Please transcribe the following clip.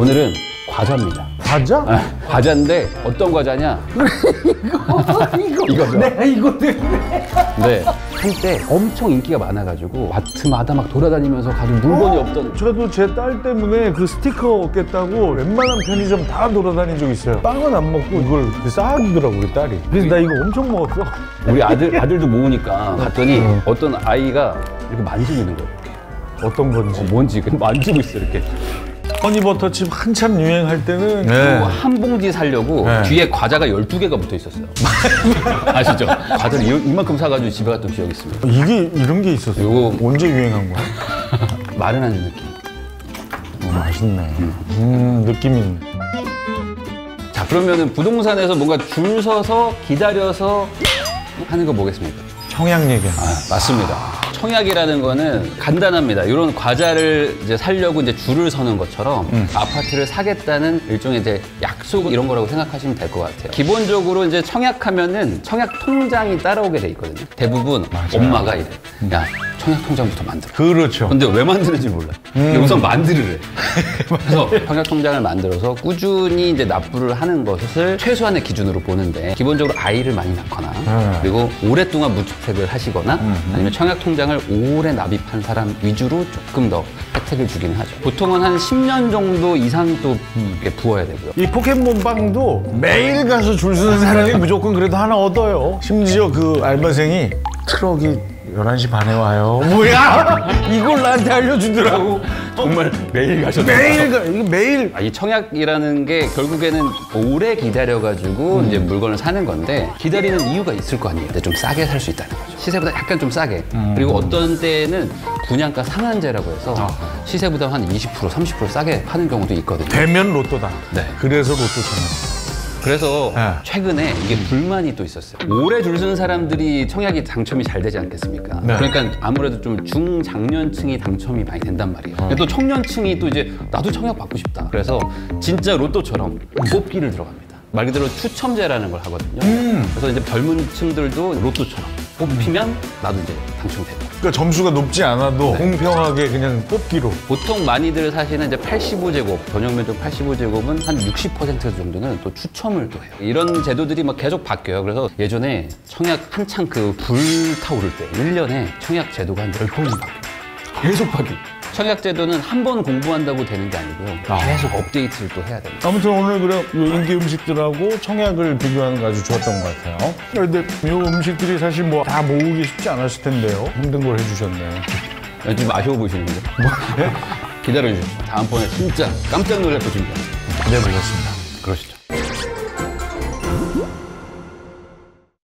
오늘은 과자입니다. 과자? 아, 과자인데 어떤 과자냐? 이거죠. 내가 이거 때문에. 네. 한때 엄청 인기가 많아가지고 마트마다 막 돌아다니면서 가지고 물건이 없던 저도 제 딸 때문에 그 스티커 얻겠다고 웬만한 편의점 다 돌아다닌 적 있어요. 빵은 안 먹고 이걸 쌓아주더라고, 우리 딸이. 그래서 나 이거 엄청 먹었어. 우리 아들 아들도 모으니까 갔더니 어떤 아이가 이렇게 만지고 있는 거예요. 어떤 건지. 어, 뭔지 그 만지고 있어 이렇게. 허니버터칩 한참 유행할 때는 그리고 한 봉지 사려고 네. 뒤에 과자가 12개가 붙어 있었어요. 아시죠? 과자를 이- 이만큼 사가지고 집에 갔던 기억이 있습니다. 이게 이런 게 있었어. 요거- 언제 유행한 거야? 마른한 느낌. 어, 맛있네. 음, 느낌 있네. 자, 그러면은 부동산에서 뭔가 줄 서서 기다려서 하는 거 뭐겠습니까? 청약 얘기. 아, 맞습니다. 청약이라는 거는 간단합니다. 이런 과자를 이제 살려고 이제 줄을 서는 것처럼 아파트를 사겠다는 일종의 이제 약속 이런 거라고 생각하시면 될 것 같아요. 기본적으로 이제 청약하면은 청약 통장이 따라오게 돼 있거든요. 대부분 엄마가 이래. 야, 청약 통장부터 만들어. 그렇죠. 근데 왜 만드는지 몰라. 근데 우선 만들으래. 그래서 청약 통장을 만들어서 꾸준히 이제 납부를 하는 것을 최소한의 기준으로 보는데 기본적으로 아이를 많이 낳거나 네. 그리고 오랫동안 무주택을 하시거나 아니면 청약 통장을 오래 납입한 사람 위주로 조금 더 혜택을 주긴 하죠. 보통은 한 10년 정도 이상 또 부어야 되고요. 이 포켓몬빵도 매일 가서 줄 서는 사람이 무조건 그래도 하나 얻어요. 심지어 그 알바생이 트럭이 11시 반에 와요. 뭐야? 이걸 나한테 알려주더라고. 정말 매일 가셔도 매일 가, 이거 매일. 아, 이 청약이라는 게 결국에는 오래 기다려가지고 이제 물건을 사는 건데 기다리는 이유가 있을 거 아니에요. 근데 좀 싸게 살 수 있다는 거죠. 시세보다 약간 좀 싸게. 그리고 어떤 때는 분양가 상한제라고 해서 시세보다 한 20% 30% 싸게 파는 경우도 있거든요. 되면 로또다. 네. 그래서 로또 청약. 그래서 네. 최근에 이게 불만이 또 있었어요. 오래 줄 서는 사람들이 청약이 당첨이 잘 되지 않겠습니까? 네. 그러니까 아무래도 좀 중장년층이 당첨이 많이 된단 말이에요. 근데 또 청년층이 또 이제 나도 청약 받고 싶다. 그래서 진짜 로또처럼 뽑기를 들어갑니다. 말 그대로 추첨제라는 걸 하거든요. 그래서 이제 젊은 층들도 로또처럼 뽑히면 나도 이제 당첨되고. 그러니까 점수가 높지 않아도 공평하게 그냥 뽑기로. 보통 많이들 사시는 이제 85제곱, 전용 면적 85제곱은 한 60% 정도는 또 추첨을 또 해요. 이런 제도들이 막 계속 바뀌어요. 그래서 예전에 청약 한창 그 불타오를 때 1년에 청약 제도가 한 10번이 바뀌어요. 계속 바뀌어요. 청약 제도는 한 번 공부한다고 되는 게 아니고요. 계속 업데이트를 또 해야 됩니다. 아무튼 오늘 그래 요 인기 음식들하고 청약을 비교하는 거 아주 좋았던 것 같아요. 근데 이 음식들이 사실 뭐 다 모으기 쉽지 않았을 텐데요. 힘든 걸 해주셨네. 좀 아쉬워 보이시는데? 기다려주십시오. 다음번에 진짜 깜짝 놀랄 거 준비합니다. 기대해 보겠습니다. 그러시죠.